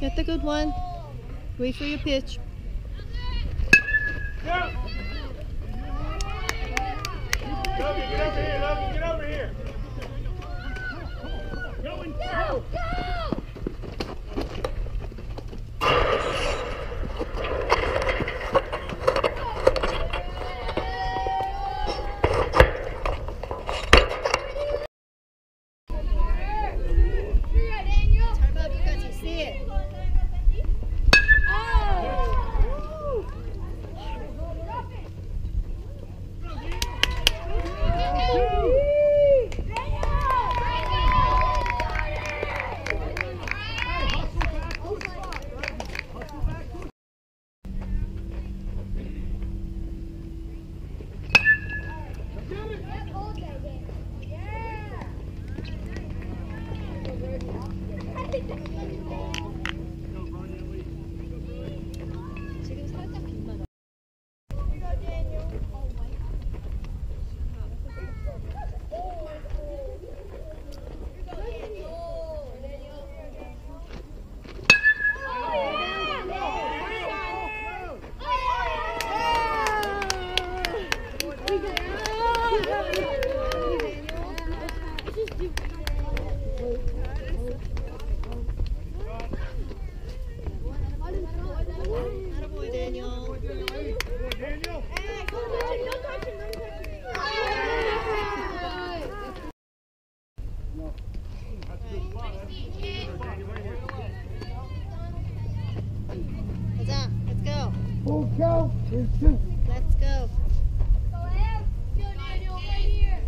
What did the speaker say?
Get the good one. Wait for your pitch. good. go. Let's go. Go, Ev. Go, Daniel. Right here.